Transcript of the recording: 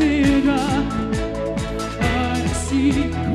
I see.